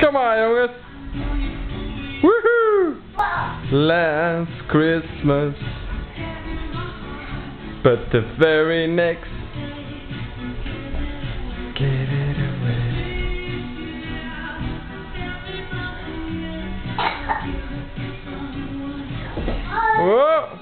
Come on, August. Woohoo! Last Christmas, but the very next, Get it away. Whoa!